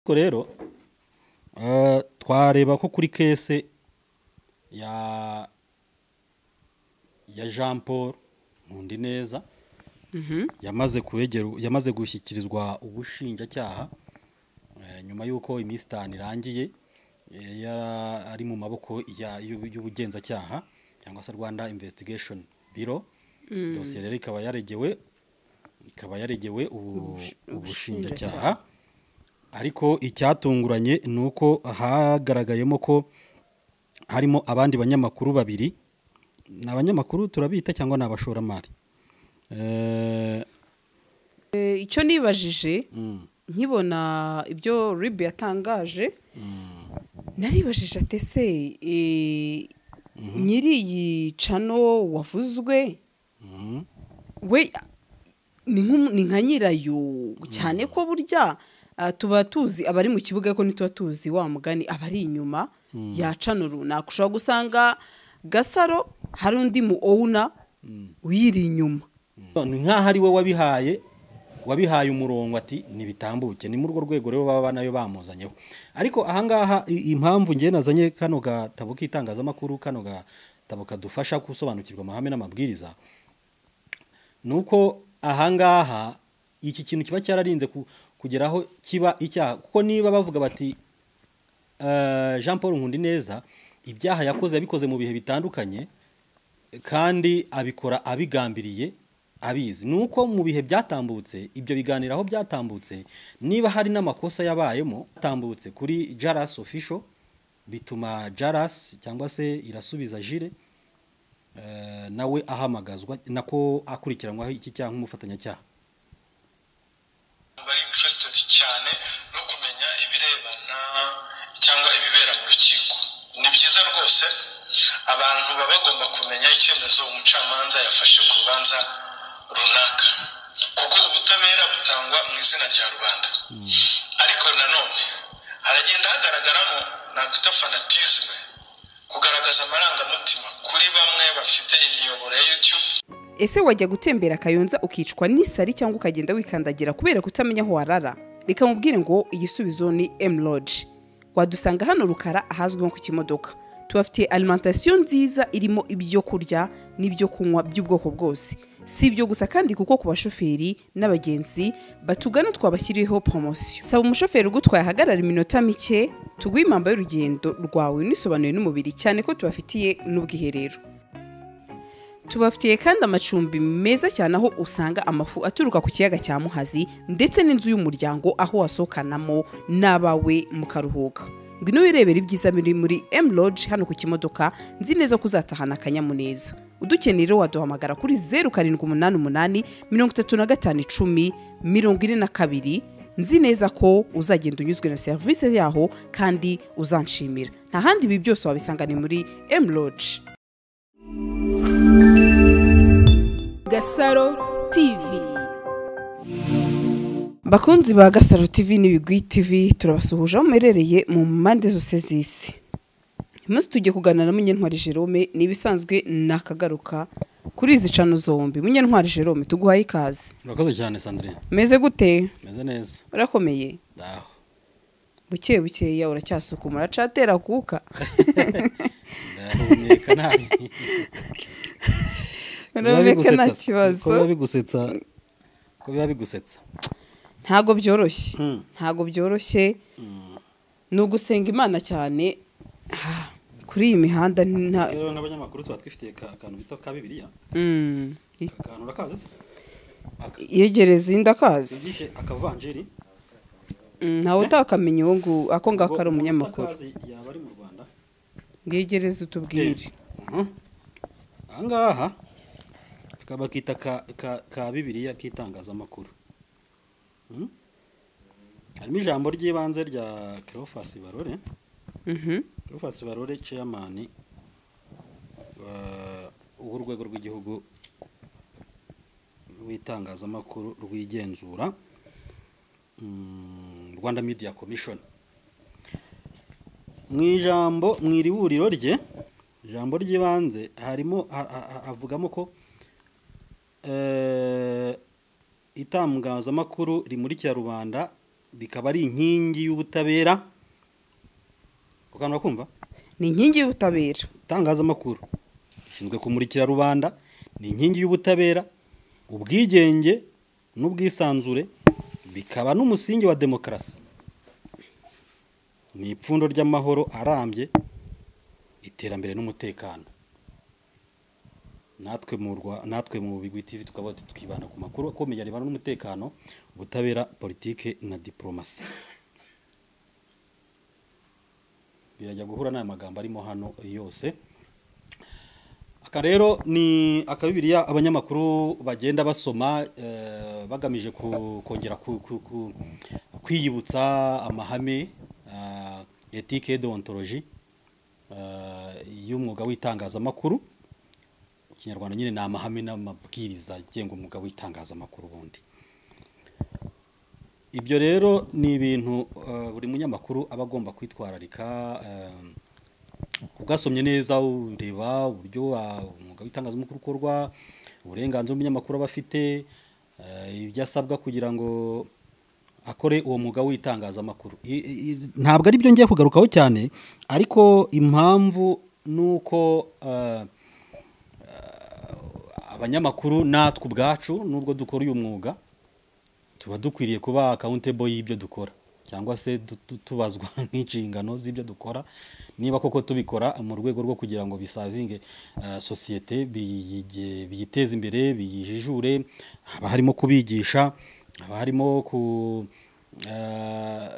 ariko rero eh, twareba ko kuri kese ya ya jean paul nkundi neza yamaze kuregera yamaze gushyikirizwa ubushinjacyaha eh, nyuma y'uko iminsi itanu irangiye eh, ari mu maboko ya- y'ubu- y'ubugenzacyaha cyangwa se rwanda investigation bureau. Dosiye rero ikaba yaregewe ikaba yaregewe ubu- Ubush- ubushinjacyaha. Ariko icyatunguranye ni uko hagaragayemo ko harimo abandi banyamakuru babiri. Ni abanyamakuru turabita cyangwa ni abashoramari? Eh, icyo nibajije mm, nkibona ibyo ribu yatangaje. Mm, naribajije ati ese eh, nyiri iyi cano wavuzwe? We ni nka nyirayo cyane ko burya tuba tuzi abari mu kibuga ko ntituba tuzi wa mugani abari inyuma ya cano runaka. Ushobora gusanga gasaro hari undi mu owuna uyiri inyuma. Ni nk'aho ari we wabihaye wabihaye umurongo ati ntibitambuke ni muri urwo rwego rero baba na yo bamuzanyeho. Ariko ahangaha impamvu ngewe nazanye kano gatabo k'itangazamakuru kano gatabo kadufasha gusobanukirwa amahame n'amabwiriza ni uko ahangaha iki kintu kiba cyararinze ku- kugeraho kiba icyaha. Kuko niba bavuga bati eh, jean paul nkundi neza ibyaha yakoze yabikoze mu bihe bitandukanye kandi abikora abigambiriye abizi. Ni uko mu bihe byatambutse ibyo biganiro aho byatambutse niba hari n'amakosa yabayemo atambutse kuri jaras official bituma jaras cyangwa se irasubiza jire eh, nawe ahamagazwa nako akurikiranwaho iki cyaha nk'umufatanyacyaha rwose abantu baba bagomba kumenya icyemezo umucamanza yafashe ku rubanza runaka. Kuko ubutabera butangwa mu izina rya rubanda. Ariko nanone haragenda hagaragaramo nakwita fanatisme kugaragaza amarangamutima kuri bamwe bafite imiyoboro ya youtube. Ese wajya gutembera akayonza ukicwa n'isari cyangwa ukagenda wikandagira kubera kutamenya aho warara? Reka mubwire ngo igisubizo ni emu lodge. Wadusanga hano rukara ahazwi nko ku kimodoka. Tubafitiye alimentation nziza irimo ibyo kurya n'ibyo kunywa by'ubwoko bwose. Si ibyo gusa kandi kuko ku bashoferi n'abagenzi batugana twabashyiriyeho poromosiyo saba umushoferi ugutwaye ahagarara iminota mike tuguhe impamba y'urugendo rwawe unisobanuye n'umubiri cyane ko tubafitiye n'ubwiherero. Tubafitiye kandi amacumbi meza cyane aho usanga amafu aturuka ku kiyaga cya muhazi ndetse n'inzu y'umuryango aho wasohokanamo n'abawe mukaruhuka ngwino wirebera ibyiza biri muri M Lodge hano ku kimodoka. Nzi neza ko uzatahana akanyamuneza. Udukeneye rero waduhamagara kuri zeru karindwi umunani umunani mirongo itatu na gatanu icumi mirongo ine na kabiri. Nzi neza ko uzagenda unyuzwe na serivisi yaho kandi uzanshimira. Nta handi ibi byose wabisanga ni muri M Lodge. Gasaro TV bakunzi ba gasaro tv n'ibigwi tv turabasuhuje aho muherereye mu mpande zose z'isi. Uyu munsi tugiye kuganira na munyentwari jerome ni ibisanzwe nakagaruka kuri izi cano zombi. Munyentwari jerome tuguhaye ikaze. Urakoze cyane sandrine. Meze gute? Meze neza. Urakomeye? Buke bukeya uracyasukuma. Uracatera kuka ndahumeka nabi urabeka nta kibazo. Bigusetsa? Ko biba bigusetsa? Ntago byoroshye. Hmm. ntago byoroshye. Ni ugusenga imana cyane. Ah, kuri iyi mihanda nk'abanyamakuru tuba twifitiye ka- akantu bita ka bibiliya. Mm. akantu urakazi? Yegereza inda akazi. Mm, ntawe utakamenya uwo nguwo. Ako ngako ari umunyamakuru. yaba ari mu rwanda? Yegereza utubwire. Mhm. ahangaha akaba kita ka, bibiliya k'itangazamakuru. Harimo ijambo ry'ibanze rya Cleophas Barore Mhm. Cleophas Barore wa- w'urwego rw'igihugu rw'itangazamakuru rwigenzura mm, Rwanda Media Commission. Mu ijambo mu iri buriro rye ijambo ry'ibanze harimo ha- ha- ha- havugamo ko eh, itangazamakuru rimurikira rubanda bikaba ari inkingi y'ubutabera. Ukana kumva ni inkingi y'ubutabera. Itangazamakuru rishinzwe kumurikira rubanda ni inkingi y'ubutabera ubwigenge n'ubwisanzure bikaba n'umusingi wa demokarasi. Ni ipfundo ry'amahoro arambye iterambere n'umutekano. Natwe mu natwe mu bigwi TV tukaba twibanda ku makuru akomeye arebana n'umutekano ubutabera politike na diplomasi birajya guhura n'aya magambo arimo hano yose. Aka rero ni akabibiriya abanyamakuru bagenda basoma eh, bagamije kongera kwiyibutsa amahame ah, etike deontologie ah, y'umwuga w'itangazamakuru. Ikinyarwanda nyine ni amahame n'amabwiriza agenga umwuga w'itangazamakuru ubundi. Ibyo rero ni ibintu eh, buri munyamakuru aba agomba kwitwararika eh, ugasomye neza ureba uburyo ah, umwuga w'itangazamakuru ukorwa uburenganzira umunyamakuru aba afite eh, ibyo asabwa kugira ngo akore uwo mwuga w'itangazamakuru ntabwo ari byo ngiye kugarukaho cyane ariko impamvu ni uko abanyamakuru natwe ubwacu nubwo dukora uyu mwuga tuba dukwiriye kuba accountable y'ibyo dukora cyangwa se tubazwa nk'inshingano z'ibyo dukora. Niba koko tubikora mu rwego rwo kugira ngo bisavinge uh, sosiyete biyiteze imbere biyijijure haba harimo kubigisha haba harimo ku uh,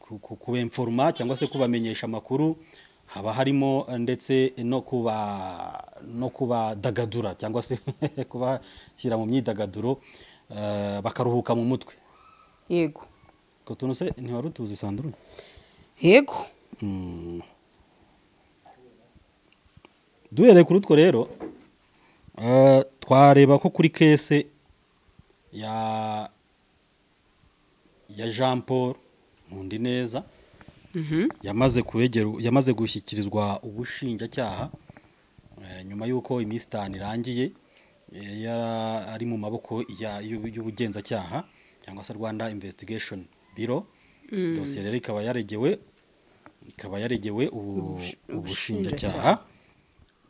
ku- ku- kubemforma cyangwa se kubamenyesha amakuru haba harimo eh, ndetse no kuba no kubadagadura cyangwa se kubashyira mu myidagaduro eh, bakaruhuka mu mutwe. Yego. Tuntu se ntiwari utuzi sandrine yego. Mm. duhereye kuri utwo rero eh, twareba ko kuri kese ya ya Jean Paul Nkundi neza Mhm. yamaze kuregera yamaze gushyikirizwa ubushinjacyaha. Nyuma y'uko iminsi itanu irangiye eh, yara ari mu maboko ya- y'ubu- y'ubugenzacyaha cyangwa se Rwanda Investigation Bureau. Dosiye rero ikaba yaregewe ikaba yaregewe ubu- Ubush- ubushinjacyaha.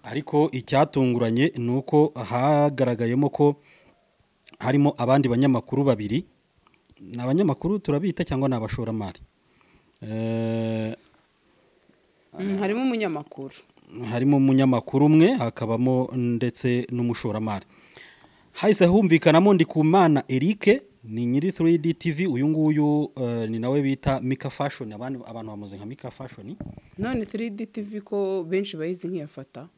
Ariko icyatunguranye ni uko hagaragayemo ko harimo abandi banyamakuru babiri ni abanyamakuru turabita cyangwa ni abashoramari. Eh, Mm, harimo umunyamakuru. Harimo umunyamakuru umwe hakabamo ndetse n'umushoramari. Hahise humvikanamo ndikumana eric ni nyiri 3d tv uyu nguyu eh, ni nawe bita mika fashion. Abantu abantu bamuzi nka mika fashion. None 3D TV ko benshi bayizi nk'iyafata?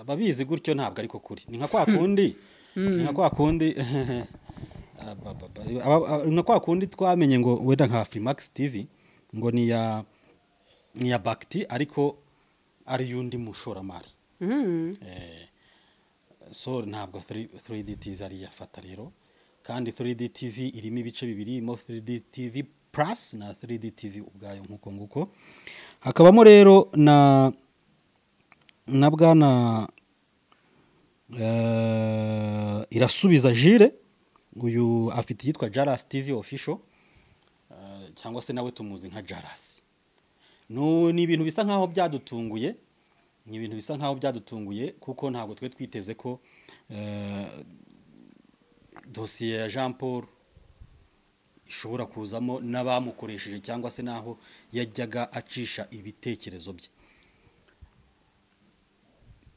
Ababizi gutyo ntabwo ariko kuri. Ni nka kwa kundi. Ni nka kwa kundi. Nka kwa kundi twamenye ngo wenda nka Freemax TV ngo ni ya ni ya Bakti ariko ari yundi mushoramari. Mm. Eh, so ntabwo 3- 3D TV ari yafata rero. Kandi 3D TV irimo ibice bibiri irimo 3D TV Plus na 3D TV ubwayo nk'uko nguko. Hakabamo rero na na bwana eh, irasubiza jire uyu afite iyitwa Jaras TV official eh, cyangwa se nawe tumuzi nka Jaras no ni ibintu bisa nkaho byadutunguye ni ibintu bisa nkaho byadutunguye kuko ntabwo twe twiteze ko eh, dosiye ya Jean Paul ishobora kuzamo n'abamukoresheje cyangwa se n'aho yajyaga acisha ibitekerezo bye.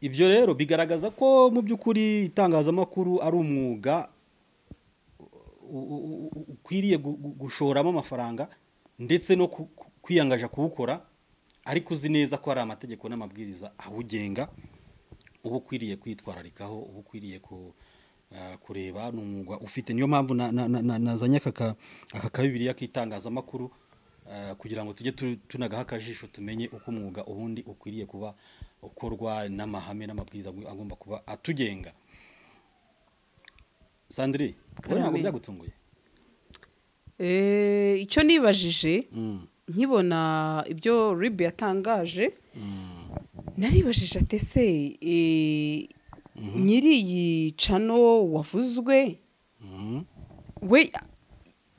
Ibyo rero bigaragaza ko mu by'ukuri itangazamakuru ari umwuga ukwiriye gu- gu- gushoramo amafaranga ndetse no kwiyangaja kuwukora ariko uzi neza ko hari amategeko n'amabwiriza awugenga uba ukwiriye kwitwararikaho uba ukwiriye eh, kureba ni umwuga ufite. Niyo mpamvu na- na- na- na- nazanye aka ka- aka kabibiriya k'itangazamakuru eh, kugira ngo tujye tu- tunagaho akajisho tumenye uko umwuga ubundi ukwiriye kuba ukorwa n'amahame n'amabwiriza agomba kuba atugenga. Sandri wowe ntabwo byagutunguye Eh, icyo nibajije Mm, nkibona ibyo rib yatangaje. Mm, naribajije ati ese eh, nyiri iyi cano wavuzwe? Mm. we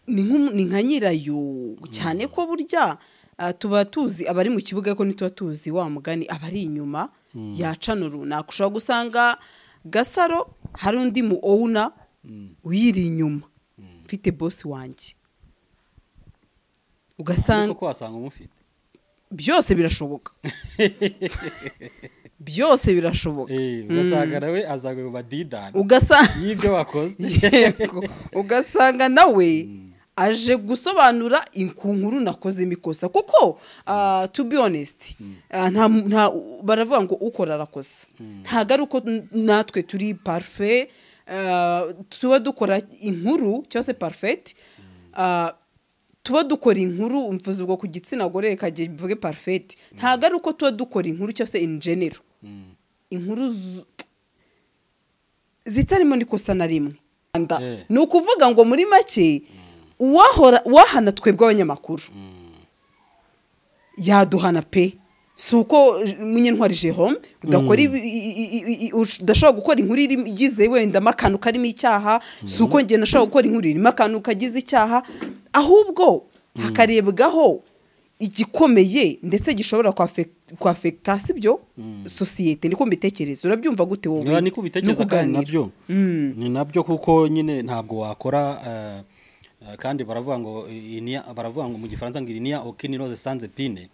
ni nka nyirayo. Cyane ko burya tuba tuzi abari mu kibuga ko ntituba tuzi wa mugani abari inyuma ya cano runaka. Ushobora gusanga gasaro hari undi mu owuna uyiri inyuma. Mfite bosi wanjye. Ugasanga ariko ko wasanga umufite. Byose birashoboka. Byose birashoboka. Eh, ugasanga nawe ugasanga y'ibyo wakoze. Yego. ugasanga nawe aje gusobanura in- ku nkuru nakozemo ikosa kuko ah, to be honest ah, nta nta baravuga ngo ukora arakosa ntabwo ari uko natwe turi parfait ah, tuba dukora inkuru cyangwa se ah, tuba dukora inkuru mvuze ubwo ku gitsina gore kagiye bivuge parfait. Ntabwo ari uko tuba dukora inkuru cyangwa se in general. Inkuru zitarimo n'ikosa na rimwe. Eh. ni ukuvuga ngo muri make uwahana twebwe abanyamakuru yaduhana pe. Si uko munyentwari jerome udashobora gukora inkuru igize wendamo akantu karimo icyaha. Si uko njye nashobora gukora inkuru irimo akantu kagize icyaha. Ahubwo hakarebwaho igikomeye ndetse gishobora kwafek- kwafekita si byo sosiyete niko mbitekereza urabyumva gute wowe niko ubitekereza kandi na byo. Ni na byo kuko nyine ntabwo wakora eh, eh, kandi baravuga ngo inia baravuga ngo mu gifaransa ngo irinia okininoze sanze pine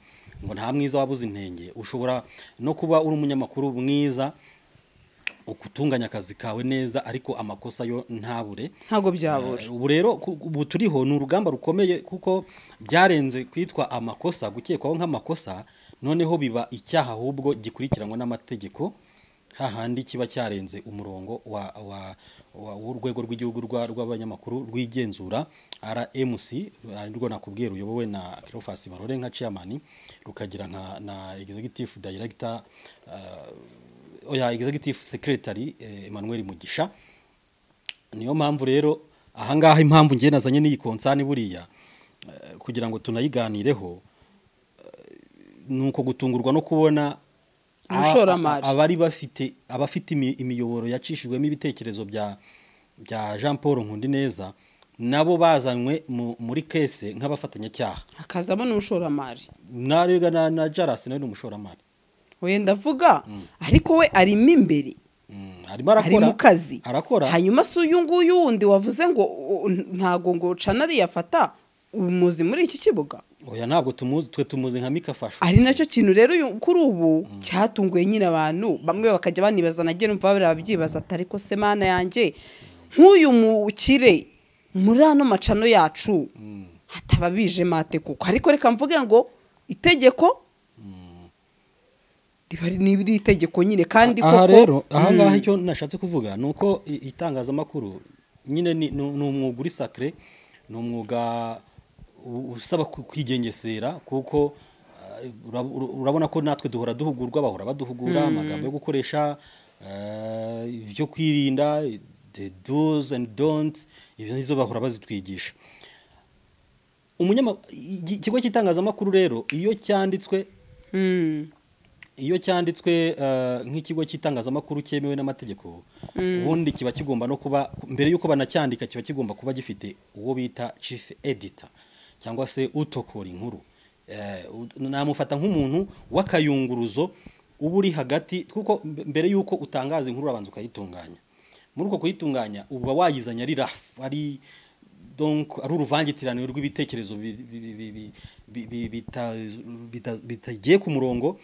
ngo nta mwiza wabuze intenge. Ushobora no kuba uri umunyamakuru mwiza ukutunganya akazi kawe neza ariko amakosa yo ntabure. Ntabwo byabura Eh, ubu rero ubu turiho ni urugamba rukomeye kuko byarenze kwitwa amakosa gukekwaho nk'amakosa noneho biba icyaha ahubwo gikurikiranwa n'amategeko hahandi kiba cyarenze umurongo wa wa w'urwego rw'igihugu rwa- rw'abanyamakuru rwigenzura RMC arirwo nakubwiye ruyobowe na Cleophas Barore nka chairman rukagira nka na executive director uh, oya executive secretary eh, Emmanuel Mugisha. Niyo mpamvu rero ahangaha impamvu ngiye nazanye n'iyi konsani buriya eh, kugira ngo tunayiganireho eh, ni uko gutungurwa no kubona abari bafite abafite imi- imiyoboro yacishijwemo ibitekerezo bya bya Jean Paul Nkundineza nabo bazanywe mu- muri kese nk'abafatanyacyaha hakazamo n'umushoramari. Narega na, na Jaras nawe ni umushoramari. Wenda avuga ariko we arimo imbere. Mm, ari mu kazi. Hanyuma si uyu nguyu wundi wavuze ngo ntago ngo canari yafata umuzi muri iki kibuga. Oya ntabwo tumuzi twe tumuzi nka Mika Fasho. Ari na cyo kintu rero kuri ubu cyatunguye nyine abantu. Bamwe bakajya banibaza nagiye numva babiri babyibaza ati ariko se mana yanjye nk'uyu mukire muri ano macano yacu hataba bije mate kuko ariko reka mvuge ngo itegeko riba ri- ni iri itegeko nyine kandi koko aha rero aha ngaha Mm. icyo nashatse kuvuga ni uko itangazamakuru nyine ni umwuga uri sakire ni umwuga usaba kwigengesera kuko ur- urabona ko natwe duhora duhugurwa bahora baduhugura amagambo yo gukoresha uh, ibyo kwirinda the do's and don'ts ibyo nizo bahora bazitwigisha ikigo cy'itangazamakuru rero iyo cyanditswe Mm. Iyo cyanditswe eh, nk'ikigo cy'itangazamakuru cyemewe n'amategeko ubundi kiba kigomba no kuba mbere y'uko banacyandika kiba kigomba kuba gifite uwo bita chief editor cyangwa se utokora inkuru Eh, namufata nk'umuntu w'akayunguruzo uba uri hagati kuko mbe- mbere y'uko utangaza inkuru urabanza ukayitunganya muri uko kuyitunganya uba wayizanye ari rafu ari ari uruvangitirane rw'ibitekerezo bi- bi- bi- bi- bi- bi- bita- bita- bitagiye ku murongo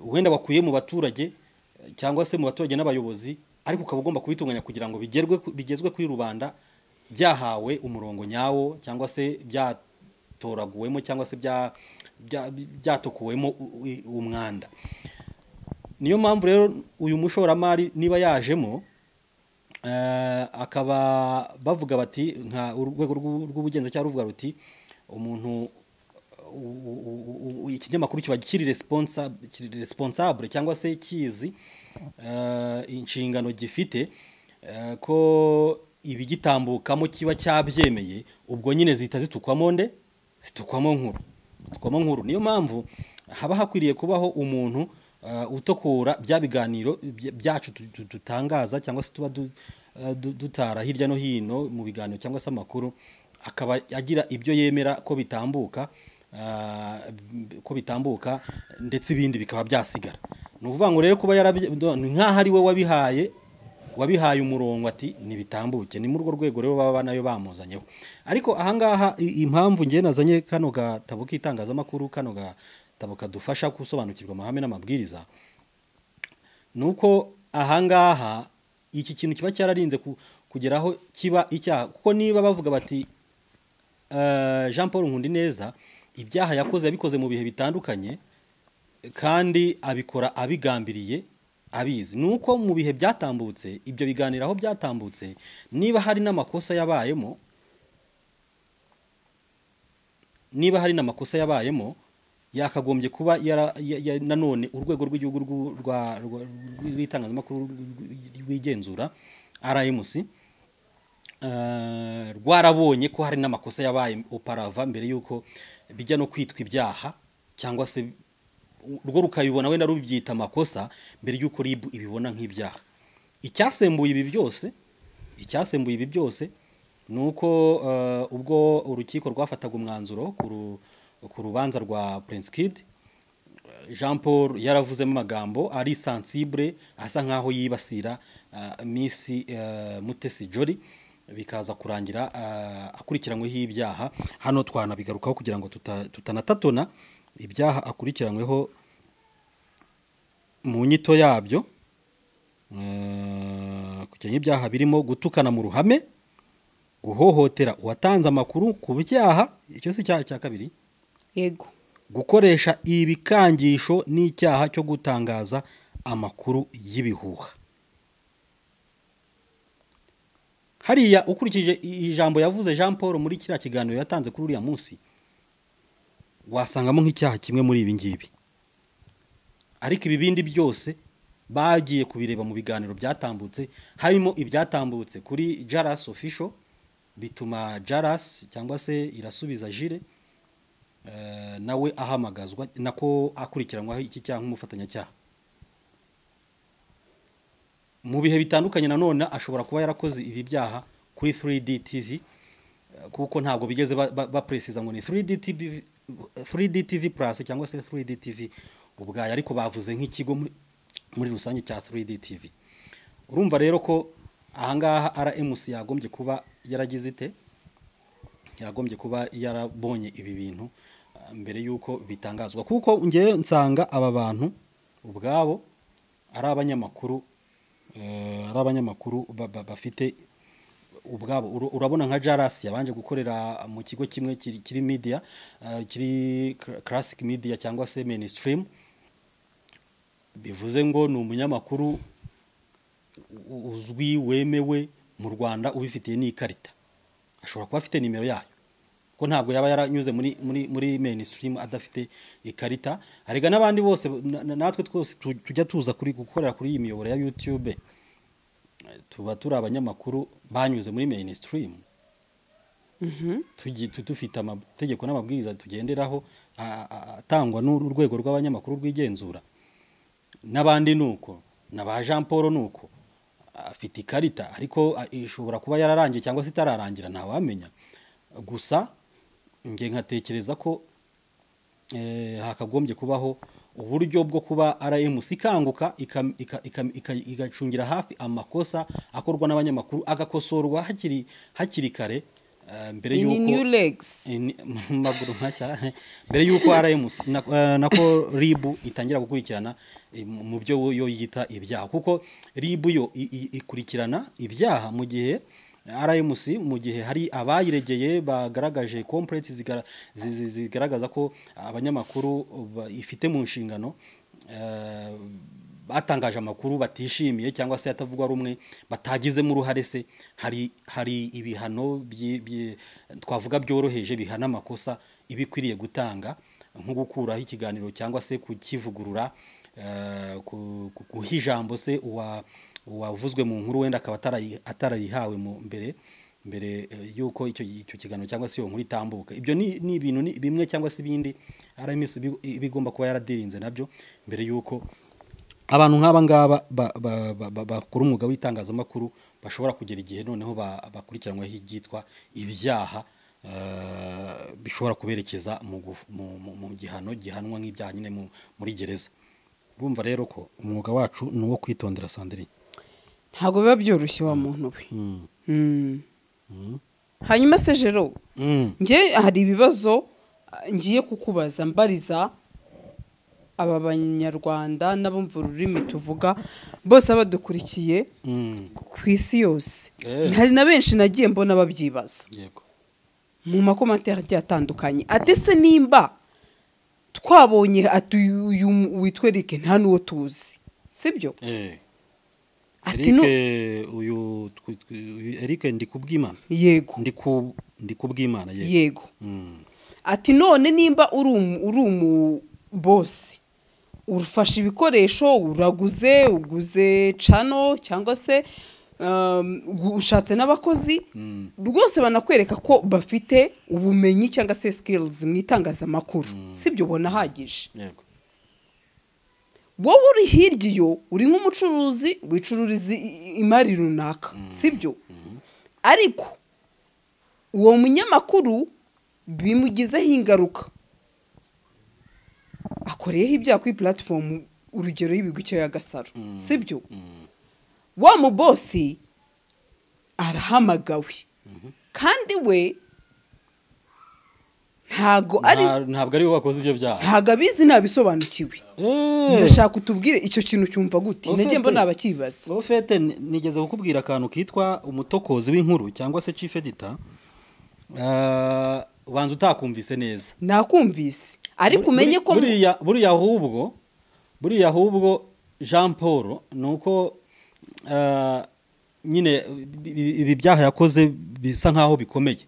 wenda wakuye mu baturage cyangwa se mu baturage n'abayobozi ariko ukaba ugomba kubitunganya kugira ngo bigezwe kuri rubanda byahawe umurongo nyawo cyangwa se byatoraguwemo cyangwa se bya- bya- byatokuwemo umwanda. Niyo mpamvu rero uyu mushoramari niba yajemo eh, akaba bavuga bati nka urwego rw'u- rw'ubugenzacyaha ruvuga ruti umuntu ikinyamakuru kiba kiri responsa- kiri responsable cyangwa se kizi eh, inshingano gifite eh, ko ibigitambukamo kiba cyabyemeye ubwo nyine zihita zitukwamo nde? Zitukwamo nkuru. Zitukwamo nkuru. Niyo mpamvu haba hakwiriye kubaho umuntu eh, utokora bya biganiro bya- byacu dutangaza cyangwa se tuba du- du- dutara hirya no hino mu biganiro cyangwa se amakuru akaba agira ibyo yemera ko bitambuka ko bitambuka ndetse ibindi bikaba byasigara. Ni ukuvuga ngo rero kuba nk'aho ari we wabihaye wabihaye umurongo ati ntibitambuke ni muri urwo rwego rero baba na yo bamuzanyeho. Ariko ahangaha impamvu ngewe nazanye kano gatabo k'itangazamakuru kano gatabo kadufasha gusobanukirwa amahame n'amabwiriza ni uko ahangaha iki kintu kiba cyararinze ku- kugeraho kiba icyaha. Kuko niba bavuga bati eh, jean paul nkundineza ibyaha yakoze yabikoze mu bihe bitandukanye kandi abikora abigambiriye abizi. Ni uko mu bihe byatambutse ibyo biganiro aho byatambutse niba hari n'amakosa yabayemo niba hari n'amakosa yabayemo yakagombye kuba nanone urwego rw'igihugu rw'itangazamakuru rwigenzura RMC eh, rwarabonye ko hari n'amakosa yabaye oparava mbere y'uko bijya no kwitwa ibyaha cyangwa se rwo rukabibona wenda rubyita amakosa mbere y'uko RIB ibibona nk'ibyaha. Icyasembuye ibi byose icyasembuye ibi byose ni uko eh, ubwo urukiko rwafataga umwanzuro ku ru- ku rubanza rwa Prince Kid Jean Paul yaravuzemo amagambo ari sensible asa nkaho yibasira uh, Miss uh, Mutesi Jolly bikaza kurangira uh, akurikiranyweho ibyaha. Hano twanabigarukaho kugira ngo tuta- tutanatatona ibyaha akurikiranyweho mu nyito yabyo. Uh, kujyanye ibyaha birimo gutukana mu ruhame guhohotera uwatanze amakuru ku byaha icyo si icyaha cya kabiri? Yego. Gukoresha ibikangisho n'icyaha cyo gutangaza amakuru y'ibihuha. Hariya ukurikije ijambo yavuze jean paul muri kiriya kiganiro yatanze kuri uriya munsi wasangamo nk'icyaha kimwe muri ibi ngibi. Ariko ibi bindi byose bagiye kubireba mu biganiro byatambutse harimo ibyatambutse kuri jaras official bituma jaras cyangwa se irasubiza jire eh, nawe ahamagazwa nako akurikiranwaho iki cyaha nk'umufatanyacyaha mu bihe bitandukanye nanone ashobora kuba yarakoze ibi byaha kuri 3D TV eh, kuko ntabwo bigeze ba- ba- bapresiza ngo ni 3D TV 3D TV plus cyangwa se 3D TV ubwayo ariko bavuze nk'ikigo muri, rusange cya 3D TV urumva rero ko ahangaha RMC yagombye kuba yaragize ite? Yagombye kuba yarabonye ibi bintu ah, mbere y'uko bitangazwa. Kuko ngewe nsanga aba bantu ubwabo ari abanyamakuru eh, ari abanyamakuru ba- ba- bafite ubwabo. Urabona nka Jaras yabanje gukorera mu kigo kimwe kiri, media eh, kiri cl- classic media cyangwa se mainstream. Bivuze ngo ni umunyamakuru uzwi wemewe mu Rwanda ubifitiye n'ikarita. Ashobora kuba afite nimero yayo. Ko ntabwo yaba yaranyuze muri muri muri mainstream adafite ikarita. Harega n'abandi bose na- na- natwe twose tu- tujya tuza kuri gukorera kuri iyi miyoboro ya YouTube. Tuba turi abanyamakuru banyuze muri mainstream. Tu- dufite amategeko n'amabwiriza tugenderaho atangwa n'urwego rw'abanyamakuru rwigenzura. N'abandi ni uko na ba jean paul ni uko afite ikarita ariko ishobora kuba yararangiye cyangwa se itararangira ntawamenya gusa nge nkatekereza ko eh, hakagombye kubaho uburyo bwo kuba RMC ikanguka igacungira hafi amakosa akorwa n'abanyamakuru agakosorwa hakiri hakiri kare eh, mbere in new y'uko legs maguru mashya mbere y'uko RMC na- eh, nako RIB itangira gukurikirana mu byo yo yita ibyaha. Kuko RIB yo ikurikirana ibyaha mu gihe RMC mu gihe hari abayiregeye bagaragaje zi- zigaragaza ko abanyamakuru ba- ifite mu nshingano eh, batangaje amakuru batishimiye cyangwa se atavugwa rumwe batagizemo uruhare se hari hari ibihano twavuga byoroheje bihana amakosa iba ikwiriye gutanga nko gukuraho ikiganiro cyangwa se kukivugurura eh, ku- ku- guha ijambo se uwa uwavuzwe mu nkuru wenda akaba atarayi- atarayihawe mu mbere mbere eh, y'uko icyo kiganiro cyangwa se iyo nkuru itambuka. Ibyo ni ibintu bimwe cyangwa se ibindi RMS ibi- iba igomba kuba yaradirinze na byo mbere y'uko abantu nk'aba ngaba ba- ba- ba- ba- bakora umwuga w'itangazamakuru bashobora kugera igihe noneho ba- bakurikiranweho ibyitwa ibyaha eh, bishobora kuberekeza mu gihano gihanwa nk'ibyaha nyine mu- muri gereza. Urumva rero ko umwuga wacu ni uwo kwitondera sandrine. Ntabwo biba byoroshye wa muntu we Mm. Mm. Mm. hanyuma se jero njye hari ibibazo ah, ngiye kukubaza mbariza aba banyarwanda n'abumva ururimi tuvuga bose badukurikiye ku isi yose Eh. hari na benshi nagiye mbona babyibaza mu makomantere agiye atandukanye ate se nimba twabonye uyu witwa Eric nta n'uwo tuzi sibyo Eh. Eric uyu twi- uyu Eric ndi kubwimana. Yego. Ndi ku ndi kubwimana yego. Yego. Mm. ati none nimba uri umu- uri umubosi ufashe ibikoresho uraguze uguze cano cyangwa se um, ushatse n'abakozi Mm. rwose banakwereka ko bafite ubumenyi cyangwa se skills mu itangazamakuru. Sibyo ubona ahagije. Yego. Wowe uri hirya iyo uri nk'umucuruzi wicururiza imari runaka sibyo? Ariko uwo munyamakuru bimugizeho ingaruka. Akoreyeho ibyaha kuri puratifomu urugero y'ibigwi ya gasaro sibyo? Wa mubosi arahamagawe. Kandi we ntago ari Nta- ntabwo ari we wakoze ibyo byaha. Ntago abizi ntabisobanukiwe Eh. ndashaka utubwire icyo kintu cyumva gute. Nagiye mbona abakibaza. Wowe fete ni- nigeze kukubwira akantu kitwa umutokozi w'inkuru cyangwa se chief editor. Eh, ubanza utakumvise neza. Nakumvise. Ariko umenye ko buriya buriya ahubwo buriya ahubwo jean paul ni uko eh, nyine ibi- byaha yakoze bisa nk'aho bikomeye.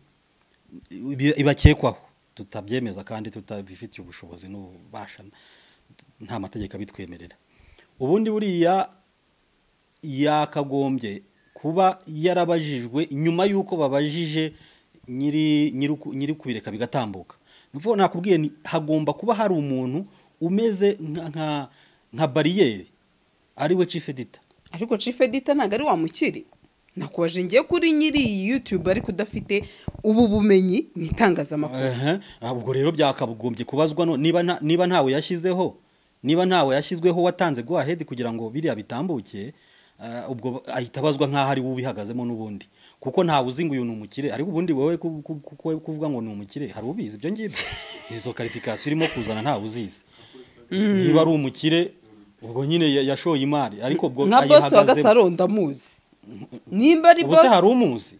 Ibakekwaho. Tutabyemeza kandi tutabifitiye ubushobozi n'ububasha nta mategeko abitwemerera. Ubundi buriya yakagombye kuba yarabajijwe nyuma y'uko babajije nyiri kubireka bigatambuka. Nakubwiye ni hagomba kuba hari umuntu umeze nka nka bariyeri ari we chief editor. Ariko chief editor ntabwo ari wa mukiri. Nakubaje ngiye kuri nyiri iyi youtube ariko udafite ubu bumenyi mu itangazamakuru. Ubwo rero byakagombye kubazwa niba nta- niba ntawe yashyizeho niba ntawe yashyizweho watanze go ahead kugira ngo biriya bitambuke eh, ubwo ahita abazwa nk'aho ari we ubihagazemo n'ubundi. Kuko ntawe uzi ngo uyu ni umukire ariko ubundi wowe ku- ku- ku- ku- kuvuga ngo ni umukire hari ubizi? Ibyo ngibyo. Izo karifikasiyo urimo kuzana ntawe uzizi. Niba ari umukire ubwo nyine ya- yashoye imari ariko ubwo nka bosi wa gasaro ndamuzi. Nimba ari ubu se hari umuzi?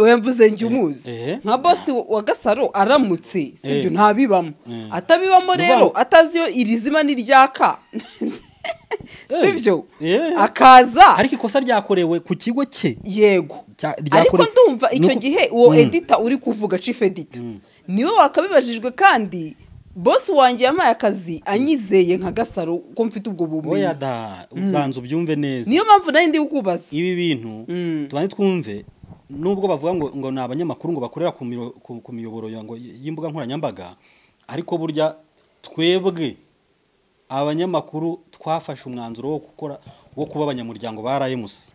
Oya mvuze njye umuzi. Eh. nka bosi wa gasaro aramutse. Sibyo Eh. ntabibamo. Eh. atabibamo rero atazi iyo iri zima n'iryaka. Sibyo Eh. akaza. Ariko ikosa ryakorewe ku kigo cye yego. Ariko ndumva icyo gihe uwo Mm. edita uri kuvuga chief edita ni we wakabibajijwe kandi bosi wanjye yampaye akazi anyizeye nka gasaro ko mfite ubwo oya bumenyi da ubanza ubyumve neza. Niyo mpamvu nari ndi kukubaza. Ibi bintu Mm. tubanze twumve nubwo bavuga ngo ngo ni abanyamakuru ngo bakorera ku miyoboro ngo y'imbuga nkoranyambaga ariko burya twebwe abanyamakuru twafashe umwanzuro wo gukora wo kuba abanyamuryango ba RMC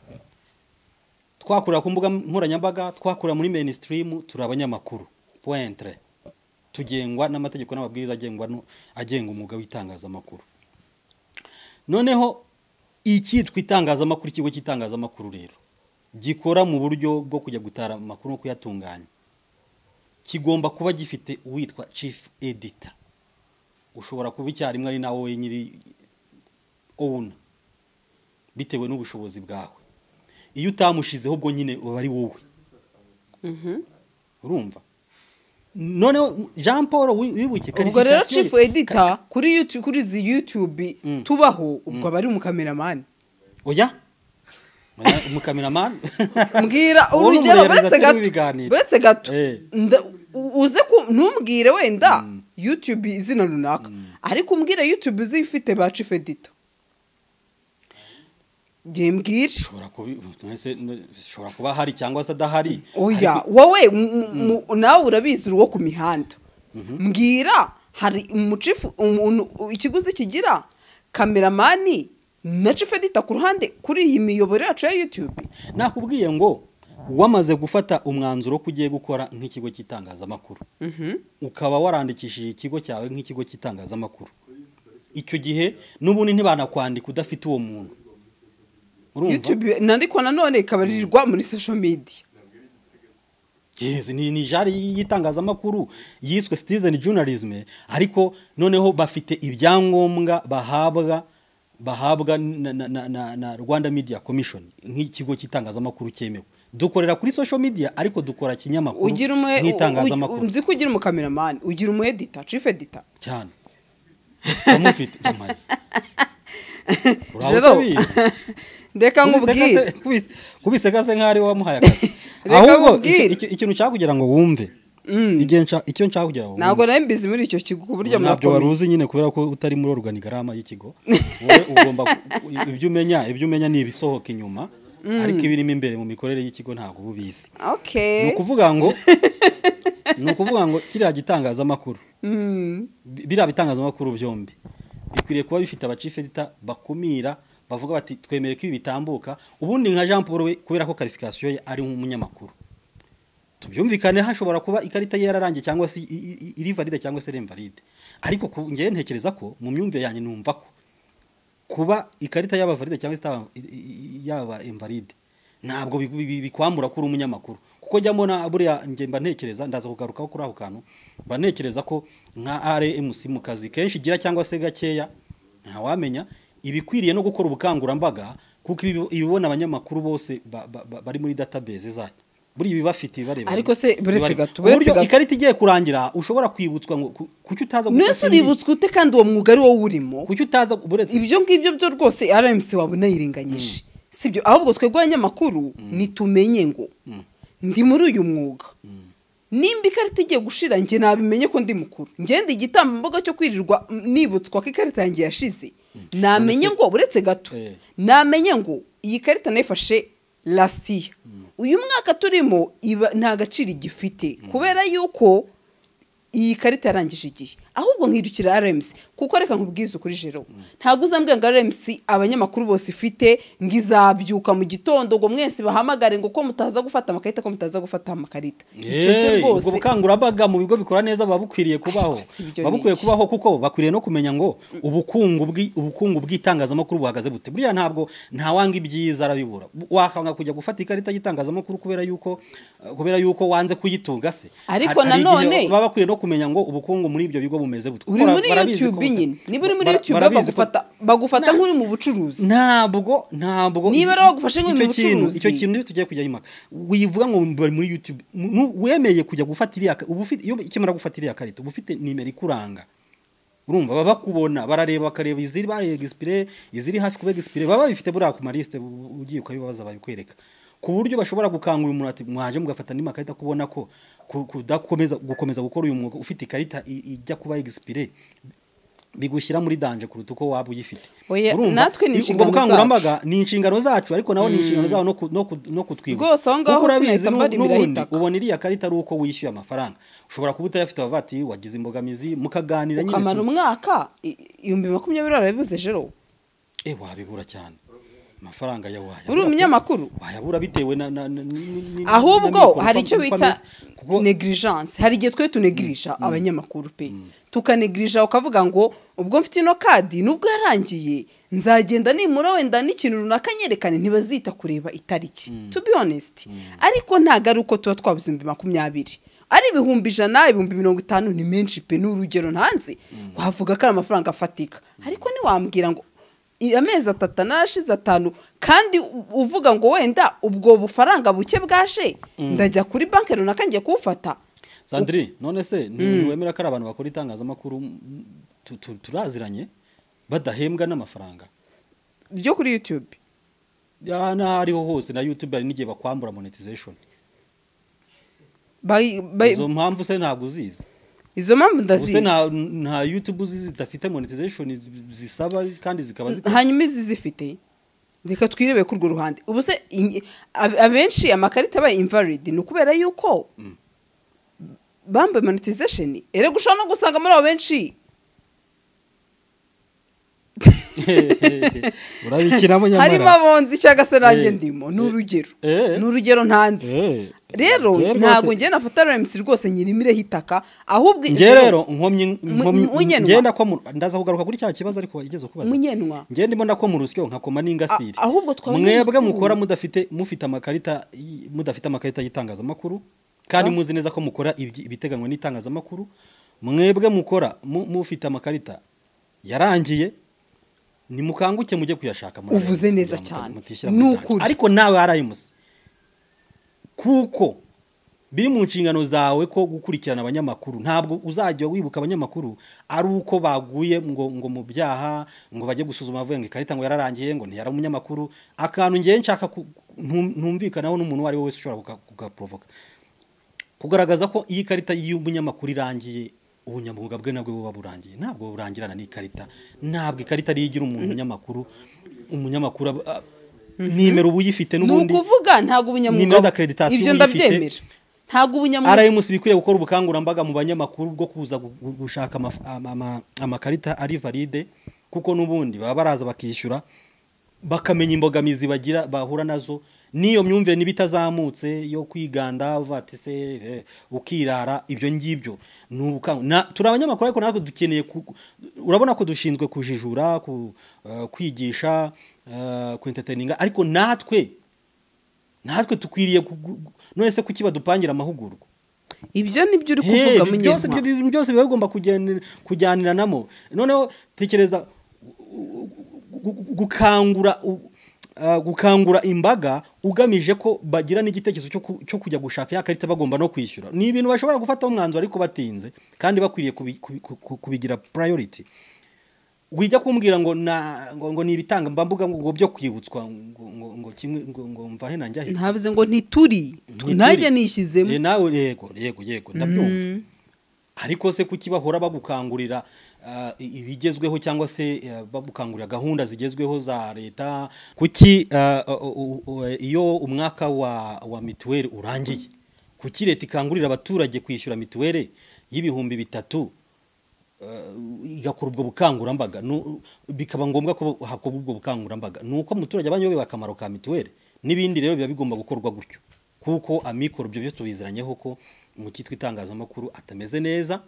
twakorera ku mbuga nkoranyambaga twakorera muri mainstream turi abanyamakuru. Pointre tugengwa n'amategeko n'amabwiriza agengwa agenga umwuga w'itangazamakuru. Noneho icyitwa itangazamakuru ikigo cy'itangazamakuru rero gikora mu buryo bwo kujya gutara amakuru no kuyatunganya. Kigomba kuba gifite uwitwa chief editor. Ushobora kuba icyarimwe ari nawe nyiri owner bitewe n'ubushobozi bwawe. Iyo utamushizeho ubwo nyine uba ari wowe. Urumva? Noneho jean paul wi- wibuke ubwo rero ye- edita kuri YouTube- kuri izi youtube Mm. tubaho ubwo aba ari umukameramani oya? Umukameramani mbwira urugero buretse gato w'ibiganiro. buretse gato. Eh. Uze ntumbwire wenda youtube izina runaka. Ariko umbwire youtube uzi ifite ba chief edita ngiye mbwire Ushobora kuba hari cyangwa se adahari. Oya wowe m- m- nawe urabizi uri uwo ku mihanda. Mbwira hari umucifu umuntu ikiguzi kigira kameramani na chief edita ku ruhande kuri iyi miyoboro yacu ya youtube. Nakubwiye ngo wamaze gufata umwanzuro ko ugiye gukora nk'ikigo cy'itangazamakuru. Ukaba warandikishije ikigo cyawe nk'ikigo cy'itangazamakuru. Icyo gihe n'ubundi ntibanakwandika udafite uwo muntu. Youtube nandikwa nanone ikabarirwa muri social media. Yes, ni ni jari y'itangazamakuru yiswe citizen journalism ariko noneho bafite ibyangombwa bahabwa bahabwa na, na, na, na, na Rwanda Media Commission nk'ikigo cy'itangazamakuru cyemewe. Dukorera kuri social media ariko dukora kinyamakuru nk'itangazamakuru. nzi ko ugira umukameramani ugira umu editor chief editor. Cyane. Bamufite jamani Ndeka nkubwire. kubiseka se nk'ari wamuhaye akazi. Reka ahubwo ikintu nshaka kugira ngo wumve. Nshaka- icyo nshaka kugira ngo wumve. ntabwo nari mbizi muri icyo kigo ku buryo ntabyo wari murakomeye uzi nyine kubera ko utari muri organigarama y'ikigo. Wowe ugomba ibyo umenya ibyo umenya ni ibisohoka inyuma. Ariko ibirimo imbere mu mikorere y'ikigo ntabwo uba ubizi. Ni ukuvuga ngo ni ukuvuga ngo kiriya gitangazamakuru. Bi- biriya bitangazamakuru byombi. Bikwiriye kuba bifite abachief editor bakumira bavuga bati twemere ko ibi bitambuka. Ubundi nka Jean Paul we kubera ko qualification ye ari nk'umunyamakuru tubyumvikane hashobora kuba ikarita ye yararangiye cyangwa se iri valide cyangwa se iri invalide. Ariko ngewe ntekereza ko mu myumvire yanjye numva ko kuba ikarita yaba valide cyangwa se yaba invalide ntabwo bi- bi- bikwambura ko uri umunyamakuru. Kuko njya mbona buriya njye mba ntekereza ndaza kugarukaho kuri ako kantu mba ntekereza ko nka RMC mu kazi kenshi igira cyangwa se gakeya ntawamenya ibikwiriye no gukora ubukangurambaga kuko ibi- ibibona abanyamakuru bose ba- ba- ba- bari muri database zayo buri ibi bafite ibibareba Ariko se buretse gato, buretse gato. ikarita igiye kurangira ushobora kwibutswa ngo ku- kuki utaza indi- uributswe ute kandi uwo mwuga ari wowe urimo kuki utaza buretse ibyo ngibyo byo rwose rmc waba unayirenganyije sibyo? Ahubwo twebwe abanyamakuru nitumenye ngo ndi muri uyu mwuga. Nimba ikarita igiye gushira njye nabimenye ko ndi mukuru. Ngende igitambambuga cyo kwirirwa mm, nibutswa ko ikarita yanjye yashize. Namenye ngo buretse gato. Eh. namenye ngo iyi karita nayifashe lasitiya uyu mwaka turimo nta gaciro igifite. Kubera yuko iyi karita yarangije igihe. Ahubwo nkidukira RMC kuko reka nkubwize ukuri jero ntabwo uzambwira ngo RMC abanyamakuru bose ifite ngo izabyuka mu gitondo ngo mwese bahamagare ngo ko mutaza gufata amakarita ko mutaza gufata amakarita. Ubwo bukangurambaga mu bigo bikora neza buba bukwiriye kubaho. ni bukwiriye kubaho kuko bakwiriye no kumenya ngo ubukungu ubukungu bw'itangazamakuru buhagaze bute. Buriya ntabwo ntawanga ibyiza arabibura. Wakanga kujya gufata ikarita y'itangazamakuru kubera yuko kubera yuko wanze kuyitunga se. Ariko nanone- baba bakwiriye no kumenya ngo ubukungu muri ibyo bigo bumeze bute? Uri muri buta- nyine. Niba uri muri ko- bagufata bagufata nk'uri mu bucuruzi. Ntabwo ntabwo. Niba rero bagufashe nk'uri mu bucuruzi. icyo kintu iyo tugiye kujya impaka wivuga ngo bari muri YouTube nu- wemeye kujya gufata iriya uba ufite iyo ikimara gufata iriya karita uba ufite nimero ikuranga. Urumva baba bakubona barareba bakareba iziri baye expire iziri hafi kuba expire baba babifite buriya ku maliste u- ugiye ukabibabaza babikwereka. Ku buryo bashobora gukangurira umuntu ati mwaje mugafata andi makarita kubona ko ku- kudakomeza gukomeza gukora uyu mwuga ufite ikarita ijya kuba expire bigushyira muri danje kuruta uko waba uyifite. Natwe ni inshingano bukangurambaga ni inshingano zacu ariko naho ni inshingano zabo no ku- no ku- no kutwibutsa Rwose aho ngaho urabizi n'ubundi ubona iriya karita ari uko wishyuye amafaranga. Ushobora kuba utayafite bavuga ati wagize imbogamizi mukaganira nyine ukamara umwaka ibihumbi makumyabiri warabibuze jero eh wabibura cyane. Amafaranga ya wayabura uri umunyamakuru? Wayabura bitewe na ahubwo hari icyo bita negligence hari igihe twe tunegirisha abanyamakuru pe. tukanegirisha ukavuga ngo ubwo mfite ino kadi nubwo yarangiye nzagenda nimura wenda n'ikintu runaka nyerekane ntibazita kureba itariki. To be honest ariko ntabwo ari uko tuba twabuze ibihumbi makumyabiri. Ari ibihumbi ijana ibihumbi mirongo itanu ni menshi pe ni urugero ntanze. Wavuga ko ari amafaranga afatika. Ariko ntiwambwira ngo amezi atatu narashize atanu kandi uvuga ngo wenda ubwo bufaranga buke bwaje ndajya kuri banki runaka ngiye kuwufata. Sandrine none se ntiwemera ko ari abantu bakora itangazamakuru mm, tu- tu- turaziranye badahembwa n'amafaranga? Ryo kuri youtube. Ya, n'aho ariho hose na YouTube hari n'igihe bakwambura monetization. Izo mpamvu se ntabwo uzizi? Izo mpamvu ndazizi. nta YouTube uzizi zidafite monetization zi- zisaba kandi zikaba zikora hanyuma izi zifite. Reka twirebe kuri urwo ruhande. Ubu se abenshi amakarita abaye invalid ni ukubera yuko bambaye monetization. Erega ushobora no gusanga muri abo benshi? Urabikinamo harimo nyamara abonzi cyangwa se nanjye Eh, ndimo. Ni urugero. Eh. ni urugero ntanze. Eh, rero ntabwo njye nafata remusi rwose nyirimireho itaka ahubwo njye rero nkomyi ngenda ko ndaza kugaruka kuri cya kibazo ariko wageze kubaza. Munyenwa njye ndimo ndako mu rusyo nkakoma n'ingasire. Ahubwo mwebwe mukora mudafite mufite amakarita mudafite amakarita y'itangazamakuru kandi Ah. muzi neza ko mukora ibiteganywa n'itangazamakuru. Mwebwe mukora mu- mufite amakarita yarangiye nimukanguke mujye kuyashaka. Uvuze neza cyane. Ni ukuri. ariko nawe arayimusi kuko biri mu nshingano zawe ko gukurikirana abanyamakuru ntabwo uzajya wibuka abanyamakuru ari uko baguye ngo ngo mu byaha ngo bajye gusuzuma bavuye ngo ikarita ngo yararangiye ngo ntiyari umunyamakuru. Akantu ngewe nshaka ntumvikanaho n'umuntu uwo ari we wese ushobora kuga- kugaporovoka kugaragaza ko iyi karita y'umunyamakuru irangiye ubunyamwuga bwe nabwo buba burangiye. Ntabwo burangirana n'ikarita. Ntabwo ikarita ariyo igira umuntu umunyamakuru. Umunyamakuru nimero uba uyifite ni n'ubundi ukuvuga ntabwo nimero ubunyamwuga d'accreditation ibyo uyifite. ndabyemera ntabwo ubunyamwuga. RMC bikwiriye gukora ubukangurambaga mu banyamakuru bwo kuza gu- gu- gushaka amakarita ari valide kuko n'ubundi baba baraza bakishyura bakamenya imbogamizi bagira bahura na zo. N'iyo myumvire niba itazamutse yo kwiganda se eh, ukirara ibyo ngibyo ni ubukangu na turi abanyamakuru ariko natwe dukeneye urabona ko dushinzwe kujijura ku, eh, kwigisha eh, kwentetininga ariko natwe natwe dukwiriye kugu- none se kuki badupangira amahugurwa? Ibyo ni byo uri Hey, kuvuga ibi byose biba bigomba kujyanira- kujyaniranamo noneho tekereza gu- gu- gu- gukangura ah, gukangura imbaga ugamije ko bagira n'igitekerezo cyo ku- cyo kujya gushaka ya karita bagomba no kwishyura. Ni ibintu bashobora gufataho umwanzuro ariko batinze kandi bakwiriye kubi- kubi- ku- kubigira priority. Wijya kumbwira ngo na ngo, ngo ni ibitanga mbuga ngo byo kwibutswa ngo ngo, ngo kimwe ngo, ngo mvahe nanjye ahe ntavuze ngo ntituri. Nanjye nishyizemo Eh, nawe yego yego yego ndabyumva. Ariko se kuki bahora bagukangurira i- ibigezweho cyangwa se eh, bagukangurira gahunda zigezweho za leta? Kuki iyo umwaka wa wa mituweli urangiye kuki leta ikangurira abaturage kwishyura mituweli y'ibihumbi bitatu? eh, igakora ubwo bukangurambaga. Bikaba ngombwa ko hakorwa ubwo bukangurambaga. Ni uko umuturage aba ayobewe akamaro ka mituweli. N'ibindi rero biba bigomba gukorwa gutyo. Kuko amikoro byo byo tubiziranyeho ko mu cyitwa itangazamakuru atameze neza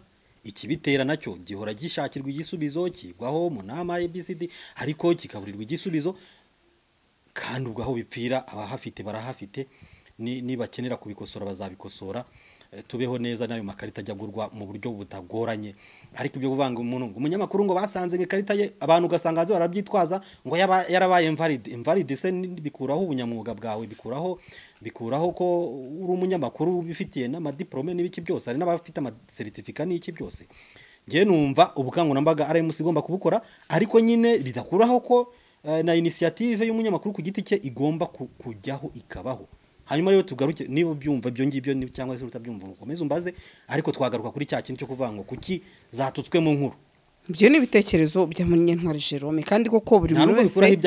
ikibitera na cyo gihora gishakirwa igisubizo kigwaho mu nama ABCD ariko kikaburirwa igisubizo kandi ubwo aho bipfira abahafite barahafite ni- nibakenera kubikosora bazabikosora. eh, tubeho neza n'ayo makarita ajya agurwa mu buryo butagoranye. Ariko ibyo kuvanga umuntu ngo umunyamakuru ngo basanze ikarita ye abantu ugasanga hanze barabyitwaza ngo yarabaye invalid. Invalid se bikuraho ubunyamwuga bwawe bikuraho bikuraho ko uri umunyamakuru ubifitiye n'amadiplome n'ibiki byose hari n'abafite amasertifika n'iki byose. Ngewe numva ubukangurambaga RMC igomba kubukora ariko nyine bidakuraho ko eh, na inisiyative y'umunyamakuru ku giti cye igomba ku- kujyaho ikabaho. Hanyuma rero tugaruke niba ubyumva ibyo ngibyo cyangwa se utabyumva ukomeze umbaze. Ariko twagaruka kuri cya kintu cyo kuvuga ngo kuki zatutswe mu nkuru? Ibyo ni ibitekerezo bya munyentwari jerome kandi koko buri muntu wese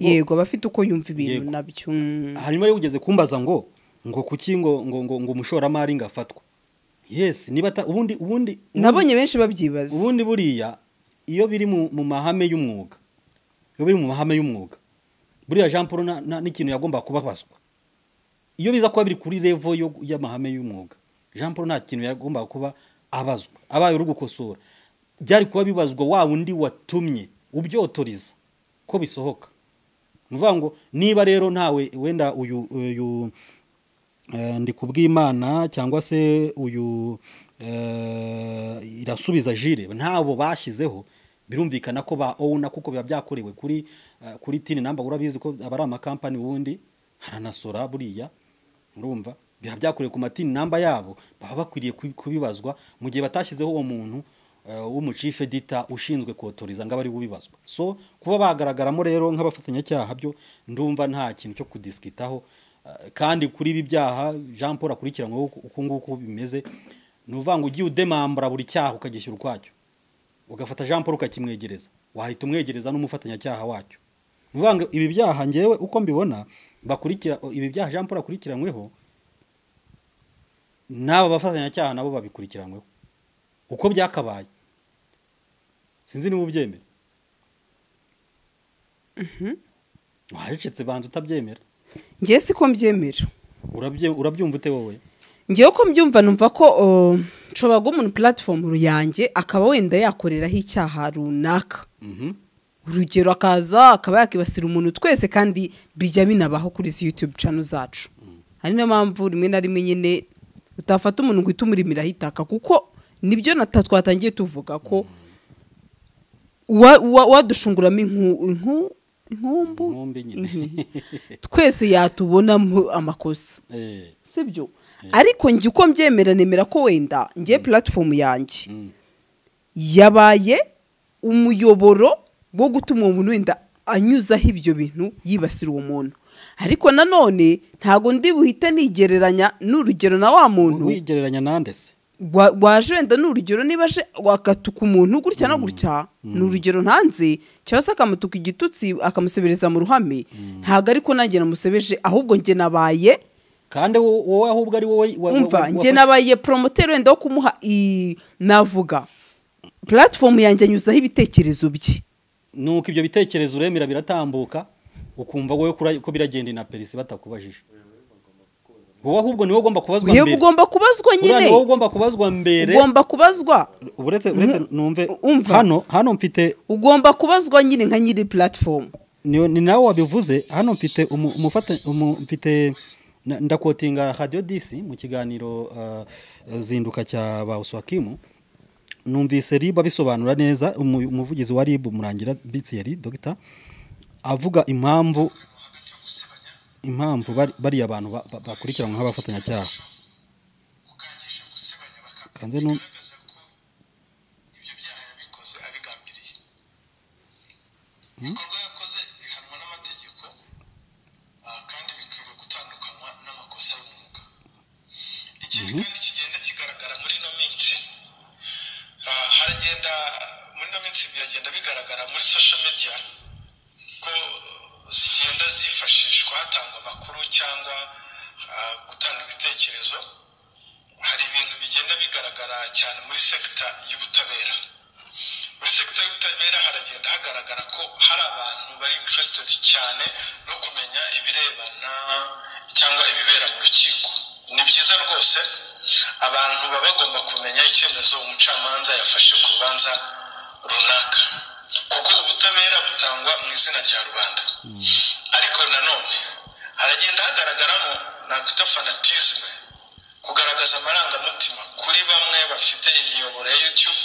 yego. Aba afite uko yumva ibintu na byo. Mm. hanyuma rero ugeze kumbaza ngo ngo kuki ngo ngo ngo, ngo umushoramari ngo afatwa yes niba ubundi ubundi nabonye benshi babyibaza. ubundi buriya iyo biri mu, mahame y'umwuga iyo biri mu mahame y'umwuga buriya Jean Paul n'ikintu yagomba kubabazwa. Iyo biza kuba biri kuri yo- y'amahame y'umwuga. Jean Paul nta kintu yagomba kuba abazwa abaye uri gukosora byari kuba bibazwa wa wundi watumye ubyotoriza ko bisohoka. Ni ukuvuga ngo niba rero ntawe wenda uyu uyu eh, ndi kubw'imana cyangwa se uyu eh, irasubiza jire ntabo bashyizeho birumvikana ko ba owuna kuko biba byakorewe kuri eh, kuri tini. Namba urabizi ko aba ari amakampani ubundi haranasora buriya. Urumva biba byakorewe ku matini namba yabo baba bakwiriye kubi- kubibazwa mu gihe batashyizeho uwo muntu eh, w'umuchief editor ushinzwe kotoriza ngo abe ari ubibazwa. So kuba bagaragaramo rero nk'abafatanyacyaha byo ndumva nta kintu cyo kudisikitaho eh, kandi kuri ibi byaha Jean Paul akurikiranyweho uku nguku bimeze ni uvuga ngo ugiye udemambura buri cyaha ukagishyira ukwacyo. Ugafata Jean Paul ukakimwegereza. Wahita umwegereza n'umufatanyacyaha wacyo. Ni ngo ibi byaha ngewe uko mbibona bakurikira ibi byaha Jean Paul akurikiranyweho n'aba bafatanyacyaha nabo babikurikiranyweho uko byakabaye? Sinzi niba ubyemera. Wacecetse banza utabyemera. Ngewe siko mbyemera. Urabye- urabyumva ute wowe? Ngewe ko mbyumva numva ko nshobora guha umuntu puratifomu yanjye akaba wenda yakoreraho icyaha runaka. Mhm. Urugero akaza akaba yakibasira umuntu twese kandi bijya binabaho kuri izi yutube cano zacu. Ari niyo mpamvu rimwe na rimwe nyine utafata umuntu ngo uhite umurimiraho itaka kuko ni byo twatangiye tuvuga ko wa- wa- wadushunguramo inku- inku- inkumbu. Inki. twese yatubonamo amakosa. Eh, sibyo? Ariko njye uko mbyemera nemera ko wenda ngiye puratifomu yanjye. Mm. yabaye umuyoboro wo gutuma uwo muntu wenda anyuzaho ibyo bintu yibasira uwo muntu. Ariko nanone ntabwo ndi buhite nigereranya n'urugero na wa muntu. Wigereranya nande se? Wa- waje wenda ni urugero niba aje wagatuka umuntu gutya na gutya. Ni urugero ntanze cyangwa se akamutuka igitutsi akamusebereza mu ruhame. Ntabwo ariko nanjye namusebeje ahubwo njye nabaye kandi wo- wowe ahubwo ari wowe wa- wa- umva wa- njye wafashe- nabaye poromoteri wenda wo kumuha navuga. Puratifomu yanjye anyuzaho ibitekerezo bye. Nuko ibyo bitekerezo uremera biratambuka ukumva wowe ko biragenda inaperisi batakubajije. Wowe ahubwo ni we ugomba kubazwa yewe mbere. ugomba kubazwa nyine. ni wowe ugomba kubazwa mbere. Ugomba kubazwa. Uretse uretse numve hano hano mfite ugomba kubazwa nyine nka nyiri puratifomu ni nawe wabivuze hano mfite mfite ndakotinga radio disi mu kiganiro uh, zinduka cya ba uswakimu. Numvise rib abisobanura neza umu- umuvugizi wa rib murangira bitsiyeri dogita avuga impamvu impamvu bari- bariya abantu ba- ba- bakurikiranwa nk'abafatanyacyaha Kanze ibikorwa yakoze bihanwa n'amategeko kandi bikwiriye gutandukanywa n'amakosa y'umwuga ikindi kandi kigenda kigaragara muri ino minsi ah, haragenda muri ino minsi biragenda bigaragara muri social media ko zigenda zifashishwa hatangwa amakuru cyangwa ah, gutanga ibitekerezo. Hari ibintu bigenda bigaragara cyane muri sekita y'ubutabera. Muri sekita y'ubutabera haragenda hagaragara ko hari abantu bari interested cyane no kumenya ibirebana cyangwa ibibera mu rukiko. Ni byiza rwose abantu baba bagomba kumenya icyemezo umucamanza yafashe ku rubanza runaka. Kuko ubutabera butangwa mu izina rya rubanda. Ariko nanone haragenda hagaragaramo nakwita fanatisme kugaragaza amarangamutima kuri bamwe bafite imiyoboro ya YouTube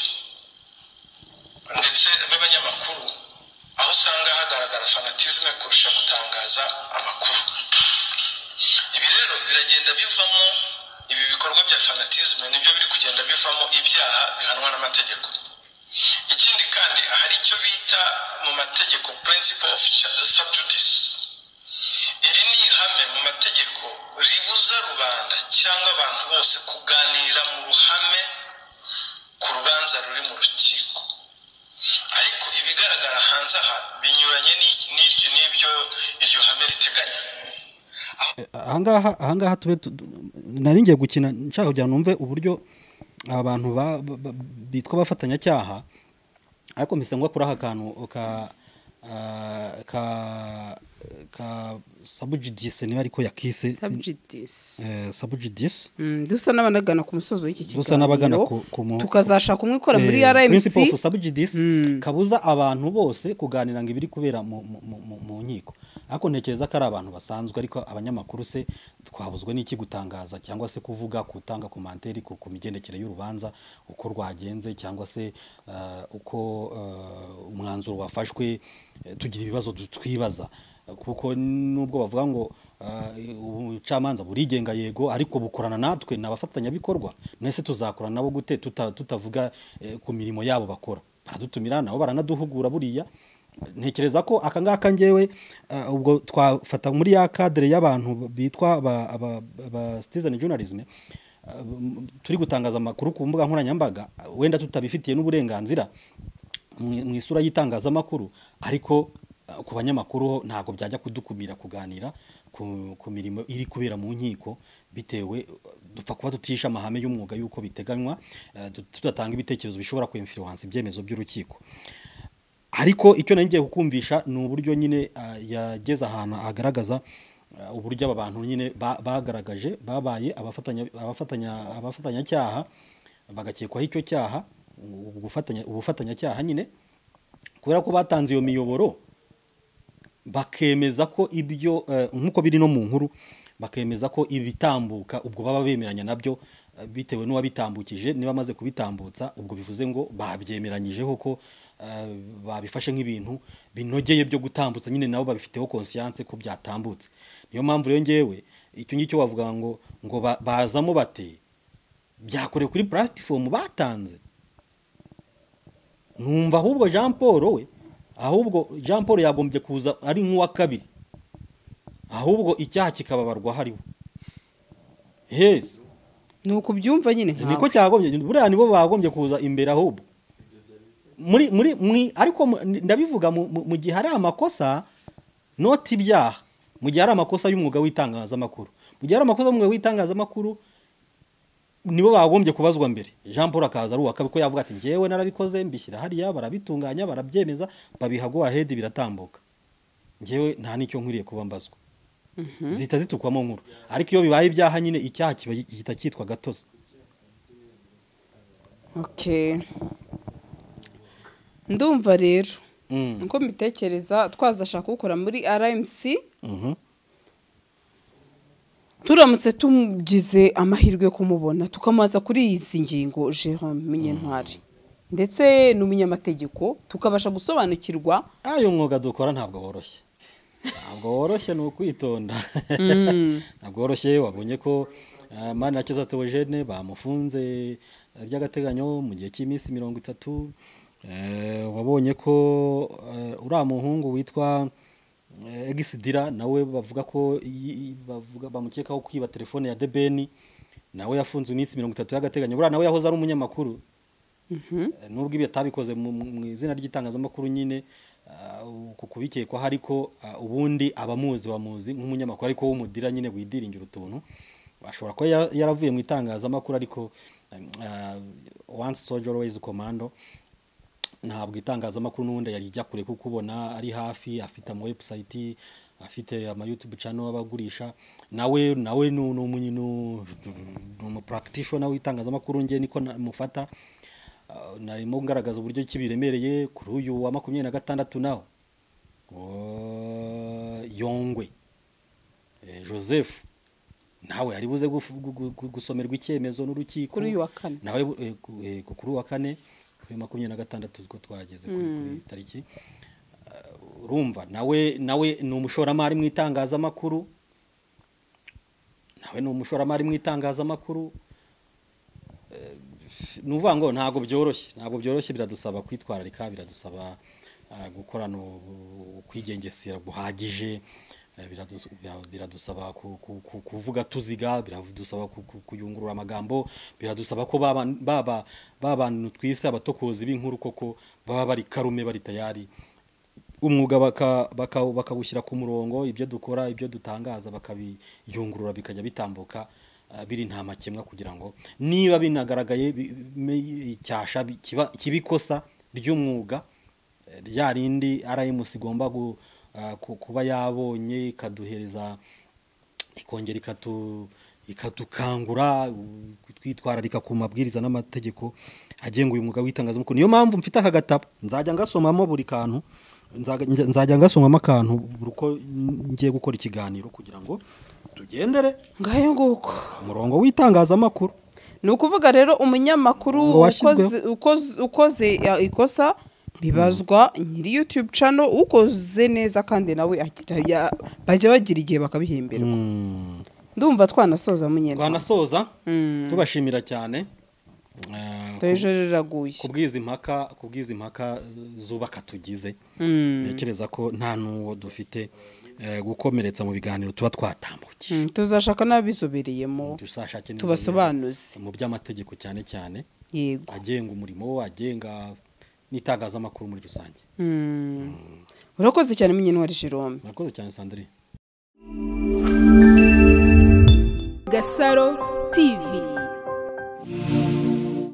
mategeko principle of subjudice. Iri ni ihame mu mategeko ribuza rubanda cyangwa abantu bose kuganira mu ruhame ku rubanza ruri mu rukiko. Ariko ibigaragara hanze aha binyuranye n'ibyo iryo hame riteganya. Ahangaha tube tu- nari gukina nshaka kugira ngo numve uburyo aba bantu ba- ba- ba- bitwa abafatanyacyaha ariko mpise ngo kuri aka kantu ka sabujidise niba ariko yakise sabjidisi sabujidise dusa n'abanagana ku musozo w'iki kiganiro. Tukazashaka umwe ukora muri principle rmc of subjudice kabuza abantu bose kuganira ngo ibiri kubera mu nkiko. Ariko ntekereza ko ari abantu basanzwe ariko abanyamakuru se twabuzwe n'iki gutangaza cyangwa se kuvuga gutanga komanteri ku, migendekere y'urubanza uko rwagenze cyangwa se uh, uko uh, umwanzuro wafashwe eh, tugira ibibazo twibaza kuko nubwo bavuga ngo ubucamanza burigenga yego ariko bukorana natwe ni abafatanyabikorwa mwese tuzakorana nabo gute tuta- tutavuga eh, ku mirimo yabo bakora. Baradutumira nabo baranaduhugura buriya ntekereza ko aka ngaka ngewe uh, ubwo twafata muri ya kadere y'abantu bitwa aba, citizen journalism uh, turi gutangaza amakuru ku mbuga nkoranyambaga wenda tutabifitiye n'uburenganzira mu isura y'itangazamakuru ariko uh, ku banyamakuru ntabwo byajya kudukumira kuganira ku, mirimo iri kubera mu nkiko bitewe dupfa kuba tutisha amahame y'umwuga y'uko biteganywa tu- tudatanga ibitekerezo bishobora kwemfluence ibyemezo by'urukiko. Ariko icyo ngiye kukumvisha ni uburyo nyine ah, yageze ahantu agaragaza ah, uburyo aba bantu nyine ba- bagaragaje babaye abafatanya abafatanya abafatanyacyaha bagakekwaho icyo cyaha ubufatanyacyaha nyine. Kubera ko batanze iyo miyoboro bakemeza ko ibyo eh, nk'uko biri no mu nkuru bakemeza ko ibitambuka ubwo baba bemeranya na byo eh, bitewe n'uwabitambukije niba amaze kubitambutsa ubwo bivuze ngo babyemeranyijeho ko babifashe nk'ibintu binogeye byo gutambutsa nyine nabo babifiteho conscience ko byatambutse. Niyo mpamvu rero ngewe icyo ngicyo bavuga ngo ngo ba- bazamo bate byakorewe kuri platform batanze. Numva ahubwo jean paul we ahubwo jean paul yagombye kuza ari nk'uwa kabiri. Ahubwo icyaha kikababarwa hariho. Heza ni ukubyumva nyine. Niko nkawe cyagombye buriya nibo bagombye kuza imbere ahubwo. Muri muri ariko ndabivuga mu- gihe hari amakosa noti ibyaha. Mu gihe hari amakosa y'umwuga w'itangazamakuru. Mu gihe hari amakosa y'umwuga w'itangazamakuru nibo bagombye kubazwa mbere. Jean paul akaza ari uwa kabiri ko yavuga ati ngewe narabikoze mbishyira hariya barabitunganya barabyemeza babiha go ahead biratambuka. Ngewe nta n'icyo nkwiriye kuba mbazwa. Zihita zitukwamo nkuru. Ariko iyo bibaye ibyaha nyine icyaha kiba gihita cyitwa gatozi. Okay. Ndumva rero. Mm. uko mbitekereza twazashaka kuwukora muri rmc Mhm. turamutse tugize amahirwe yo kumubona tukamubaza kuri izi ngingo jerome munyentwari ndetse n'umunyamategeko tukabasha gusobanukirwa. Ayo mwuga dukora ntabwo woroshye. Ntabwo woroshye ni ukwitonda. Ntabwo woroshye wabonye ko eh, mani na keza teogene bamufunze eh, by'agateganyo mu gihe cy'iminsi mirongo itatu. Wabonye ko eh, uriya muhungu witwa eh, egisidira nawe bavuga ko bavuga bamukekaho kwiba telefone ya debeni nawe yafunze iminsi mirongo itatu y'agateganyo. Buriya nawe yahoze ari umunyamakuru. Eh, nubwo ibi atabikoze mu izina ry'itangazamakuru nyine uku kubikekwaho ariko ubundi abamuzi bamuzi nk'umunyamakuru ariko w'umudira nyine widiringira utuntu. Ashobora kuba yara- yaravuye mu itangazamakuru ariko once soldier always commando. Ntabwo itangazamakuru n'ubundi yari ijya kure kuko ubona ari hafi afite ama website afite ama youtube channel abagurisha. Nawe nawe ni umu- practitioner w'itangazamakuru nge niko mufata. Uh, narimo ngaragaza uburyo ki biremereye kuri uyu wa makumyabiri na gatandatu nawe yongwe. Eh, joseph nawe ari buze gusomerwa icyemezo n'urukiko. Kuri uyu wa kane. Eh, eh, kuri makumyabiri na gatandatu ko twageze kuri tariki Uh, urumva nawe nawe ni umushoramari mu itangazamakuru nawe ni umushoramari mu itangazamakuru ni ukuvuga ngo ntabwo byoroshye ntabwo byoroshye biradusaba kwitwararika biradusaba ah, gukorana ukwigengesera guhagije eh, biradusaba ku- ku- kuvuga tuziga biradusaba ku- ku- kuyungurura amagambo biradusaba ko ba ban- ba ba- ba bantu twise abatokozi b'inkuru koko baba bari karume bari tayari. Umwuga baka- baka- bakawushyira ku murongo ibyo dukora ibyo dutangaza bakabiyungurura bikajya bitambuka ah, biri nta makemwa kugira ngo. Niba binagaragaye icyasha kiba kiba ikosa ry'umwuga eh, rya rindi RMC igomba gu- kuba yabonye ikaduhereza ikongera ikatu ikadukangura twitwararika ku mabwiriza n'amategeko agenga uyu mwuga w'itangazamakuru. Niyo mpamvu mfite aka gatabo. Nzajya ngasomamo buri kantu nzajya ngasomamo akantu uko ngiye gukora ikiganiro kugira ngo tugendere ngayo nguko. umurongo w'itangazamakuru. Ni ukuvuga rero umunyamakuru ukoze- ya- ikosa bibazwa nyiri youtube channel ukoze neza kandi nawe bajya bagira igihe bakabihemberwa. Mm. ndumva twanasoza munyarwanda twanasoza tubashimira cyane. Eh, ejo riraguye impaka kubwiza impaka zubaka tugize. Ntekereza ko nta n'uwo dufite eh, gukomeretsa mu biganiro tuba twatambukije Mm, tuzashaka n'abizobereyemo. Tubasobanuze. mu by'amategeko cyane cyane. Agenga umurimo agenga n'itangazamakuru muri rusange. Hmm. Urakoze cyane munyentwari jerome. Urakoze cyane sandrine. Gasaro tivi